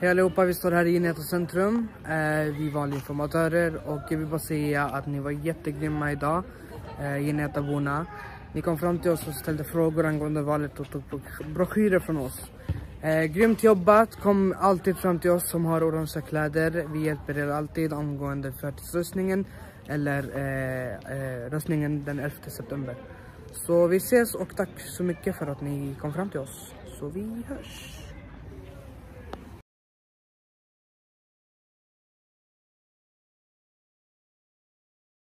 Hej allihopa, vi står här i Neta centrum. Eh, vi vanliga informatörer och jag vill bara säga att ni var jättegrymma idag, eh, Genetaborna. Ni kom fram till oss och ställde frågor angående valet och tog broschyrer från oss. Eh, grymt jobbat, kom alltid fram till oss som har orangea kläder. Vi hjälper er alltid angående förtidsröstningen eller eh, eh, röstningen den 11 september. Så vi ses och tack så mycket för att ni kom fram till oss. Så vi hörs.